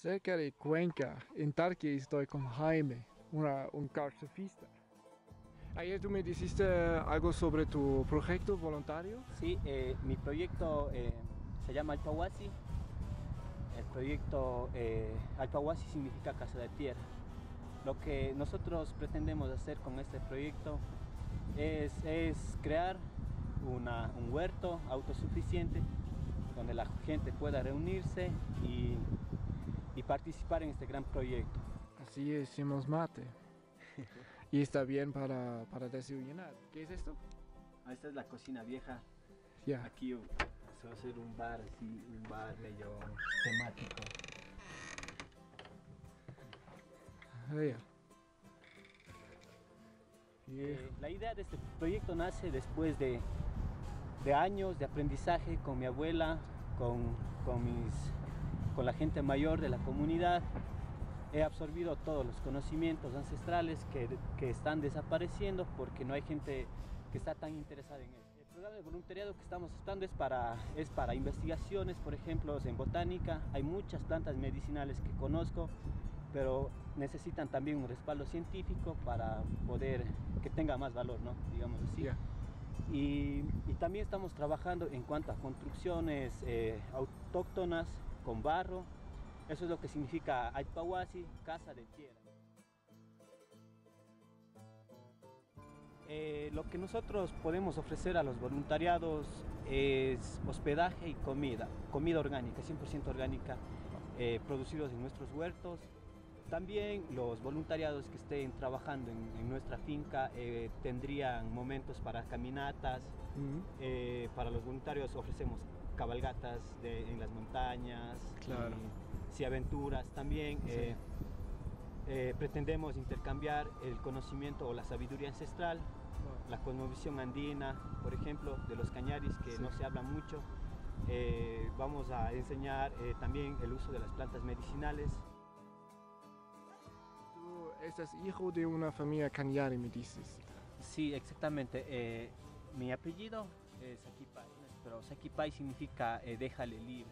Cerca de Cuenca, en Tarqui, estoy con Jaime, una, un couchsurfista. Ayer tú me dijiste algo sobre tu proyecto voluntario. Sí, eh, mi proyecto eh, se llama Alpahuasi. El proyecto eh, Alpahuasi significa casa de tierra. Lo que nosotros pretendemos hacer con este proyecto es, crear un huerto autosuficiente donde la gente pueda reunirse y, y participar en este gran proyecto. Así hicimos mate. y está bien para, para desayunar. ¿Qué es esto? Ah, esta es la cocina vieja. Ya. Aquí se va a hacer un bar así, un bar medio temático. Eh, la idea de este proyecto nace después de, de años de aprendizaje con mi abuela, con, con, mis, con la gente mayor de la comunidad. He absorbido todos los conocimientos ancestrales que, que están desapareciendo porque no hay gente que está tan interesada en. El programa de voluntariado que estamos estando es para, es para investigaciones, por ejemplo, en botánica. Hay muchas plantas medicinales que conozco, pero necesitan también un respaldo científico para poder que tenga más valor, ¿no? digamos así. Ya. Y, y también estamos trabajando en cuanto a construcciones eh, autóctonas con barro. Eso es lo que significa Alpahuasi, casa de tierra. Eh, lo que nosotros podemos ofrecer a los voluntariados es hospedaje y comida, comida orgánica, 100% orgánica, eh, producidos en nuestros huertos. También los voluntariados que estén trabajando en, en nuestra finca eh, tendrían momentos para caminatas. Eh, para los voluntarios ofrecemos cabalgatas de- en las montañas, Claro. y, sí, aventuras también. Sí. eh, eh, pretendemos intercambiar el conocimiento o la sabiduría ancestral, la cosmovisión andina, por ejemplo, de los cañaris, que Sí. no se habla mucho. Eh, vamos a enseñar eh, también el uso de las plantas medicinales. Tú estás hijo de una familia cañari, me dices. Sí, exactamente. eh, mi apellido es Sakipai, pero Sakipai significa eh, déjale libre.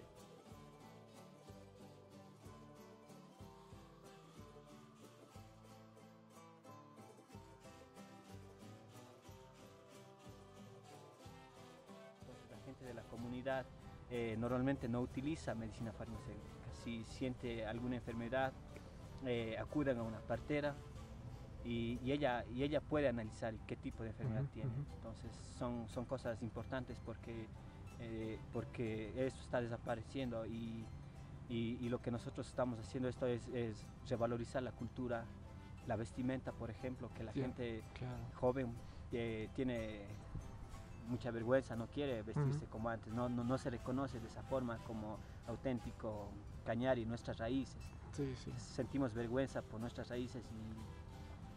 La gente de la comunidad eh, normalmente no utiliza medicina farmacéutica. Si siente alguna enfermedad, eh, acuden a una partera y, y ella, y ella puede analizar qué tipo de enfermedad Ujú, tiene. ujú. Entonces son, son cosas importantes porque, eh, porque esto está desapareciendo y, y- y lo que nosotros estamos haciendo esto es, es revalorizar la cultura, la vestimenta, por ejemplo, que la Sí. gente Claro. joven eh, tiene mucha vergüenza, no quiere vestirse Ujú. como antes, no, no, no se reconoce de esa forma como auténtico cañar y nuestras raíces. Sí, sí. Sentimos vergüenza por nuestras raíces y,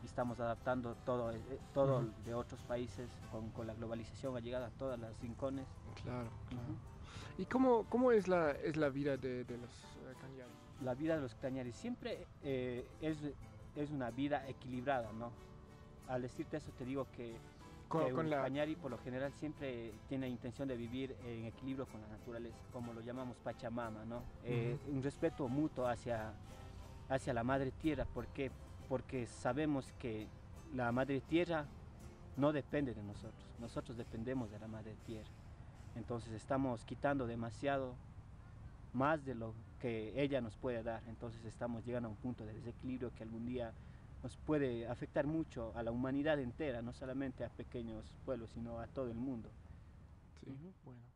y estamos adaptando todo, eh, todo Ujú. de otros países con, con la globalización ha llegado a todas las rincones. Claro, claro. ¿Y cómo, cómo es, la, es la vida de, de los eh, cañaris? La vida de los cañaris siempre eh, es, es una vida equilibrada, ¿no? Al decirte eso te digo que Con, que con un la... cañari por lo general siempre tiene intención de vivir en equilibrio con la naturaleza, como lo llamamos Pachamama, ¿no? Eh, Un respeto mutuo hacia, hacia la madre tierra, ¿por qué? Porque sabemos que la madre tierra no depende de nosotros, nosotros dependemos de la madre tierra. Entonces estamos quitando demasiado más de lo que ella nos puede dar, entonces estamos llegando a un punto de desequilibrio que algún día nos puede afectar mucho a la humanidad entera, no solamente a pequeños pueblos, sino a todo el mundo. Sí, bueno.